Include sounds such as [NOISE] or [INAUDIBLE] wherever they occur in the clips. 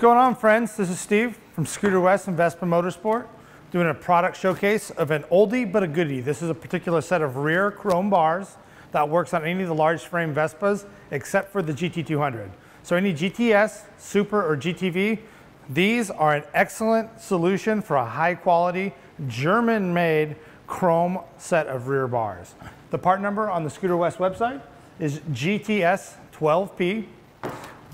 What's going on, friends? This is Steve from Scooter West and Vespa Motorsport, doing a product showcase of an oldie but a goodie. This is a particular set of rear chrome bars that works on any of the large frame Vespas except for the GT200. So any GTS, Super, or GTV, these are an excellent solution for a high quality, German-made chrome set of rear bars. The part number on the Scooter West website is GTS12P.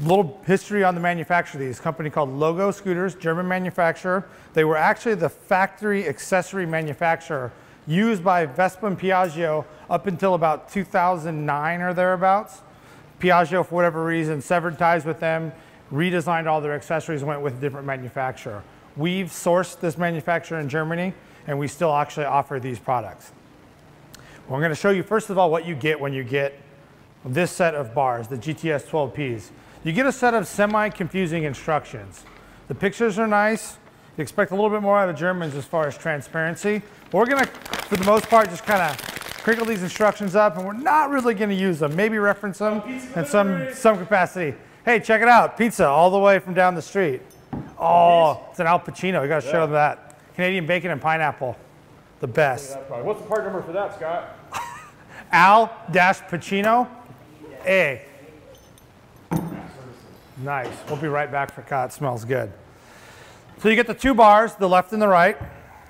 Little history on the manufacturer of these. Company called Logo Scooters, German manufacturer. They were actually the factory accessory manufacturer used by Vespa and Piaggio up until about 2009 or thereabouts. Piaggio, for whatever reason, severed ties with them, redesigned all their accessories, went with a different manufacturer. We've sourced this manufacturer in Germany, and we still actually offer these products. Well, I'm going to show you, first of all, what you get when you get this set of bars, the GTS 12Ps. You get a set of semi-confusing instructions. The pictures are nice. You expect a little bit more out of Germans as far as transparency. But we're going to, for the most part, just kind of crinkle these instructions up, and we're not really going to use them. Maybe reference them in some, some capacity. Hey, check it out. Pizza all the way from down the street. Oh, it's an Al Pacino. You got to show them that. Canadian bacon and pineapple. The best. What's the part number for that, Scott? [LAUGHS] Al Dash Pacino. A. Nice. We'll be right back for cut. Smells good. So you get the two bars, the left and the right.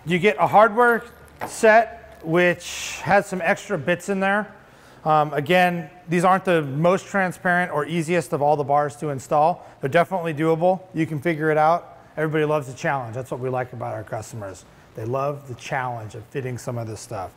You get a hardware set which has some extra bits in there. Um, again, these aren't the most transparent or easiest of all the bars to install. They're definitely doable. You can figure it out. Everybody loves a challenge. That's what we like about our customers. They love the challenge of fitting some of this stuff.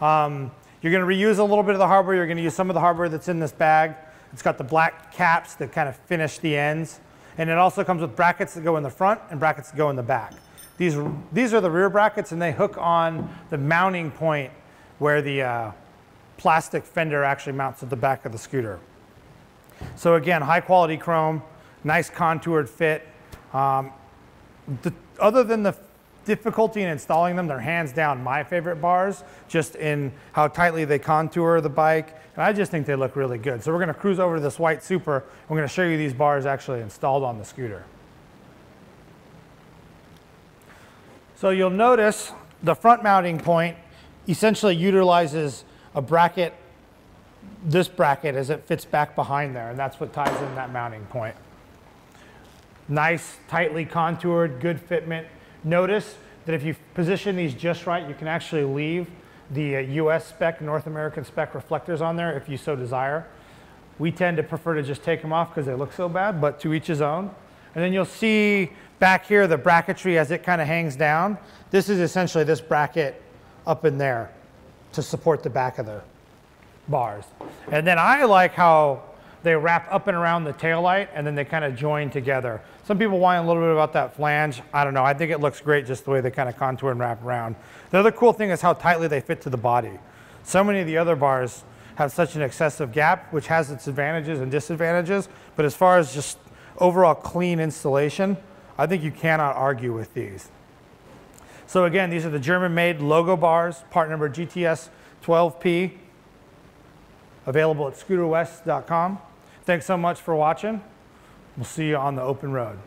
Um, you're going to reuse a little bit of the hardware. You're going to use some of the hardware that's in this bag. It's got the black caps that kind of finish the ends. And it also comes with brackets that go in the front and brackets that go in the back. These, these are the rear brackets and they hook on the mounting point where the uh, plastic fender actually mounts at the back of the scooter. So again, high quality chrome, nice contoured fit. Um, the, other than the difficulty in installing them, they're hands down my favorite bars, just in how tightly they contour the bike. And I just think they look really good. So we're gonna cruise over to this white Super. We're gonna show you these bars actually installed on the scooter. So you'll notice the front mounting point essentially utilizes a bracket, this bracket as it fits back behind there, and that's what ties in that mounting point. Nice, tightly contoured, good fitment. Notice that if you position these just right, you can actually leave the US uh, spec, North American spec reflectors on there if you so desire. We tend to prefer to just take them off because they look so bad, but to each his own. And then you'll see back here the bracketry as it kind of hangs down. This is essentially this bracket up in there to support the back of the bars. And then I like how they wrap up and around the tail light and then they kind of join together. Some people whine a little bit about that flange. I don't know. I think it looks great just the way they kind of contour and wrap around. The other cool thing is how tightly they fit to the body. So many of the other bars have such an excessive gap, which has its advantages and disadvantages. But as far as just overall clean installation, I think you cannot argue with these. So again, these are the German-made logo bars, part number GTS 12P, available at scooterwest.com. Thanks so much for watching. We'll see you on the open road.